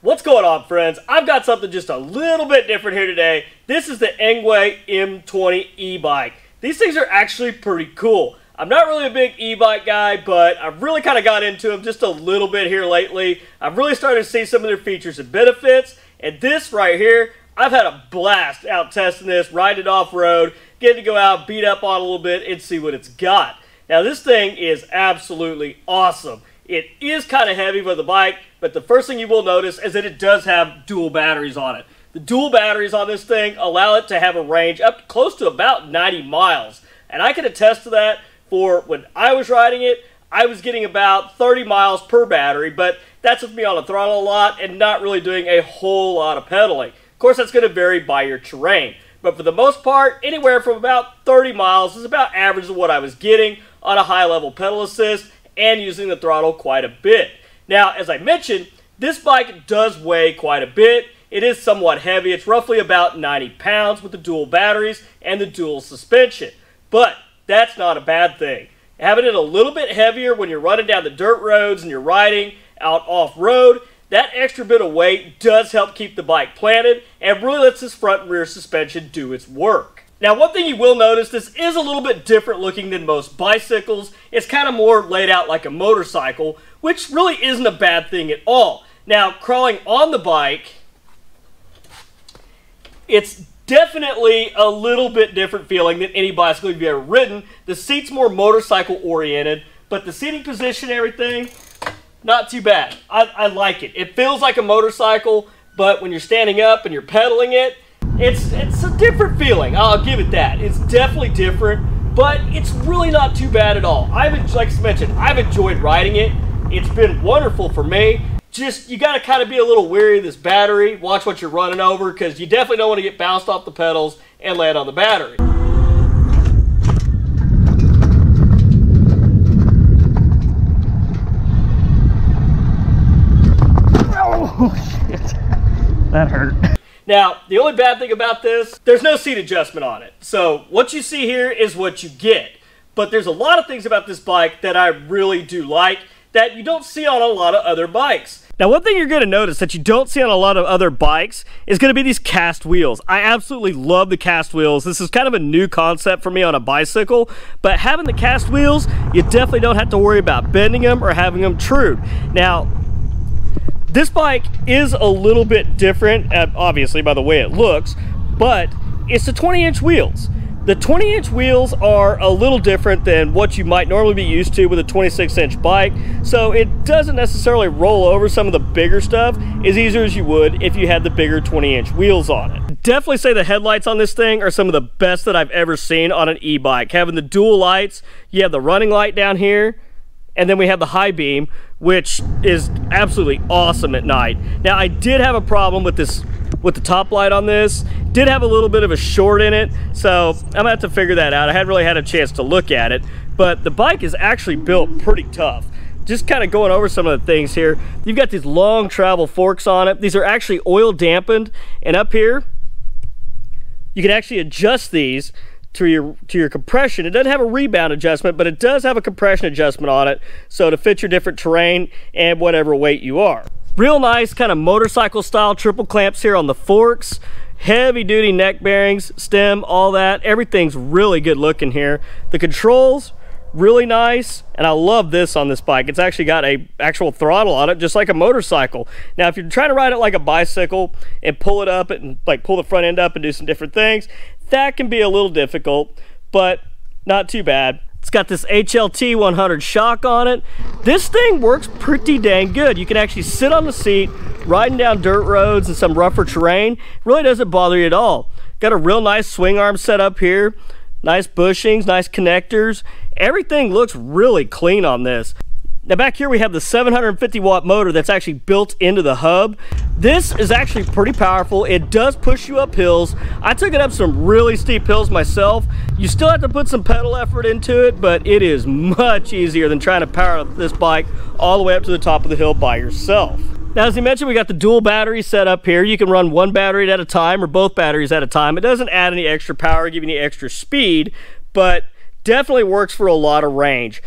What's going on friends? I've got something just a little bit different here today. This is the Engwe M20 e-bike. These things are actually pretty cool. I'm not really a big e-bike guy, but I've really kind of got into them just a little bit here lately. I've really started to see some of their features and benefits, and this right here, I've had a blast out testing this, riding it off-road, getting to go out, beat up on a little bit, and see what it's got. Now this thing is absolutely awesome. It is kind of heavy for the bike, but the first thing you will notice is that it does have dual batteries on it. The dual batteries on this thing allow it to have a range up close to about 90 miles. And I can attest to that for when I was riding it, I was getting about 30 miles per battery, but that's with me on the throttle a lot and not really doing a whole lot of pedaling. Of course, that's going to vary by your terrain. But for the most part, anywhere from about 30 miles is about average of what I was getting on a high level pedal assist and using the throttle quite a bit. Now, as I mentioned, this bike does weigh quite a bit. It is somewhat heavy. It's roughly about 90 pounds with the dual batteries and the dual suspension. But that's not a bad thing. Having it a little bit heavier when you're running down the dirt roads and you're riding out off-road, that extra bit of weight does help keep the bike planted and really lets this front and rear suspension do its work. Now, one thing you will notice, this is a little bit different looking than most bicycles. It's kind of more laid out like a motorcycle, which really isn't a bad thing at all. Now, crawling on the bike, it's definitely a little bit different feeling than any bicycle you've ever ridden. The seat's more motorcycle oriented, but the seating position everything, not too bad. I, I like it. It feels like a motorcycle, but when you're standing up and you're pedaling it, it's it's a different feeling. I'll give it that. It's definitely different, but it's really not too bad at all. I've like I mentioned, I've enjoyed riding it. It's been wonderful for me. Just you got to kind of be a little wary of this battery. Watch what you're running over because you definitely don't want to get bounced off the pedals and land on the battery. Oh shit, that hurt. Now, the only bad thing about this, there's no seat adjustment on it. So what you see here is what you get. But there's a lot of things about this bike that I really do like that you don't see on a lot of other bikes. Now, one thing you're going to notice that you don't see on a lot of other bikes is going to be these cast wheels. I absolutely love the cast wheels. This is kind of a new concept for me on a bicycle, but having the cast wheels, you definitely don't have to worry about bending them or having them trued. Now, this bike is a little bit different, uh, obviously, by the way it looks, but it's the 20 inch wheels. The 20 inch wheels are a little different than what you might normally be used to with a 26 inch bike, so it doesn't necessarily roll over some of the bigger stuff as easy as you would if you had the bigger 20 inch wheels on it. Definitely say the headlights on this thing are some of the best that I've ever seen on an e-bike. Having the dual lights, you have the running light down here, and then we have the high beam, which is absolutely awesome at night. Now, I did have a problem with this, with the top light on this. Did have a little bit of a short in it, so I'm gonna have to figure that out. I hadn't really had a chance to look at it, but the bike is actually built pretty tough just kind of going over some of the things here. You've got these long travel forks on it. These are actually oil dampened. And up here, you can actually adjust these to your to your compression. It doesn't have a rebound adjustment, but it does have a compression adjustment on it, so to fit your different terrain and whatever weight you are. Real nice kind of motorcycle style triple clamps here on the forks. Heavy duty neck bearings, stem, all that. Everything's really good looking here. The controls, really nice and I love this on this bike it's actually got a actual throttle on it just like a motorcycle now if you're trying to ride it like a bicycle and pull it up and like pull the front end up and do some different things that can be a little difficult, but not too bad. It's got this HLT 100 shock on it. This thing works pretty dang good. You can actually sit on the seat, riding down dirt roads and some rougher terrain. Really doesn't bother you at all. Got a real nice swing arm set up here. Nice bushings, nice connectors. Everything looks really clean on this. Now back here we have the 750 watt motor that's actually built into the hub. This is actually pretty powerful. It does push you up hills. I took it up some really steep hills myself. You still have to put some pedal effort into it, but it is much easier than trying to power this bike all the way up to the top of the hill by yourself. Now, as you mentioned, we got the dual battery set up here. You can run one battery at a time or both batteries at a time. It doesn't add any extra power, give you any extra speed, but definitely works for a lot of range.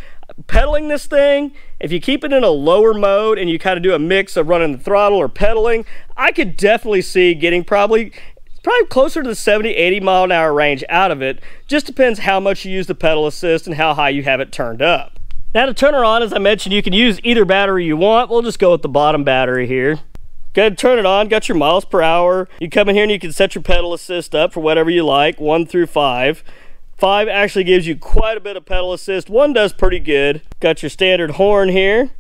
pedaling this thing, if you keep it in a lower mode and you kind of do a mix of running the throttle or pedaling, I could definitely see getting probably probably closer to the 70, 80 mile an hour range out of it. Just depends how much you use the pedal assist and how high you have it turned up. Now to turn her on, as I mentioned, you can use either battery you want. We'll just go with the bottom battery here. Go ahead, turn it on, got your miles per hour. You come in here and you can set your pedal assist up for whatever you like, one through five. Five actually gives you quite a bit of pedal assist. One does pretty good. Got your standard horn here.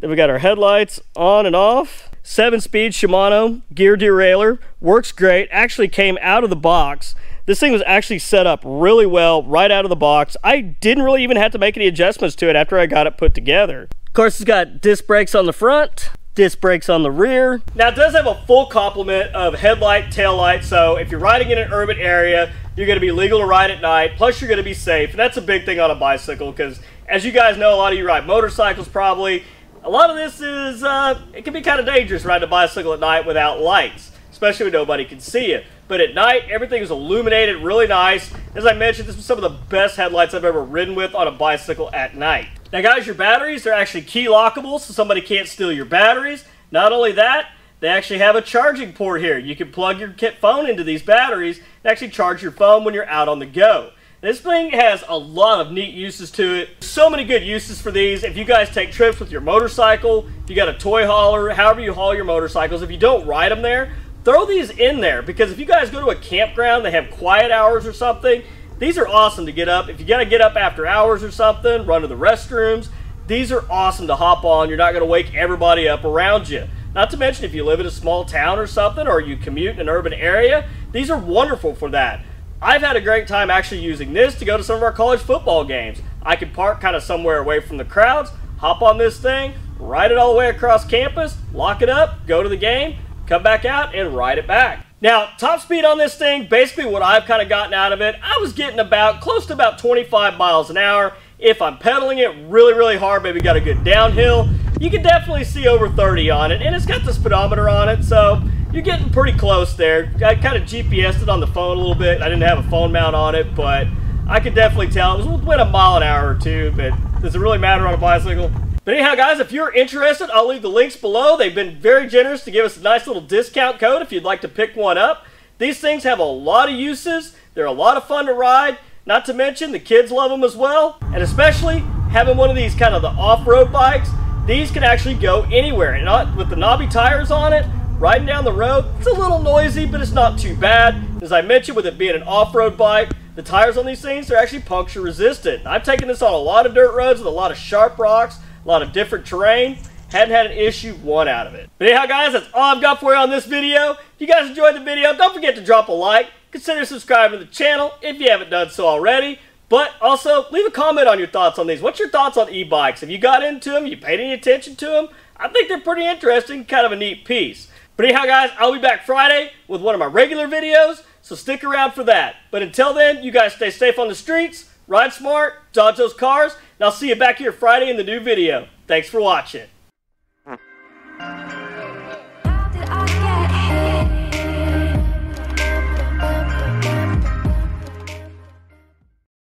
Then we got our headlights on and off. Seven speed Shimano gear derailleur. Works great. Actually came out of the box. This thing was actually set up really well right out of the box. I didn't really even have to make any adjustments to it after I got it put together. Of course, it's got disc brakes on the front, disc brakes on the rear. Now it does have a full complement of headlight, tail light, so if you're riding in an urban area, you're gonna be legal to ride at night, plus you're gonna be safe, and that's a big thing on a bicycle, because as you guys know, a lot of you ride motorcycles probably, a lot of this is, uh, it can be kind of dangerous riding a bicycle at night without lights, especially when nobody can see you. But at night, everything is illuminated really nice. As I mentioned, this was some of the best headlights I've ever ridden with on a bicycle at night. Now guys, your batteries, are actually key lockable, so somebody can't steal your batteries. Not only that, they actually have a charging port here. You can plug your phone into these batteries and actually charge your phone when you're out on the go. This thing has a lot of neat uses to it. So many good uses for these. If you guys take trips with your motorcycle, if you got a toy hauler, however you haul your motorcycles, if you don't ride them there, throw these in there because if you guys go to a campground, they have quiet hours or something, these are awesome to get up. If you got to get up after hours or something, run to the restrooms, these are awesome to hop on. You're not going to wake everybody up around you. Not to mention if you live in a small town or something or you commute in an urban area, these are wonderful for that. I've had a great time actually using this to go to some of our college football games. I can park kind of somewhere away from the crowds, hop on this thing, ride it all the way across campus, lock it up, go to the game, come back out, and ride it back. Now, top speed on this thing, basically what I've kind of gotten out of it, I was getting about close to about 25 miles an hour. If I'm pedaling it really, really hard, maybe got a good downhill, you can definitely see over 30 on it. And it's got the speedometer on it, so you're getting pretty close there. I kind of GPSed it on the phone a little bit. I didn't have a phone mount on it, but I could definitely tell. It was within a mile an hour or two, but does it really matter on a bicycle? But anyhow, guys, if you're interested, I'll leave the links below. They've been very generous to give us a nice little discount code if you'd like to pick one up. These things have a lot of uses. They're a lot of fun to ride. Not to mention, the kids love them as well. And especially, having one of these kind of the off-road bikes, these can actually go anywhere. And not with the knobby tires on it, Riding down the road, it's a little noisy, but it's not too bad. As I mentioned, with it being an off-road bike, the tires on these things are actually puncture resistant. I've taken this on a lot of dirt roads with a lot of sharp rocks, a lot of different terrain. Hadn't had an issue one out of it. But anyhow, guys, that's all I've got for you on this video. If you guys enjoyed the video, don't forget to drop a like. Consider subscribing to the channel if you haven't done so already. But also, leave a comment on your thoughts on these. What's your thoughts on e-bikes? Have you got into them? You paid any attention to them? I think they're pretty interesting, kind of a neat piece. But anyhow, guys, I'll be back Friday with one of my regular videos, so stick around for that. But until then, you guys stay safe on the streets, ride smart, dodge those cars, and I'll see you back here Friday in the new video. Thanks for watching.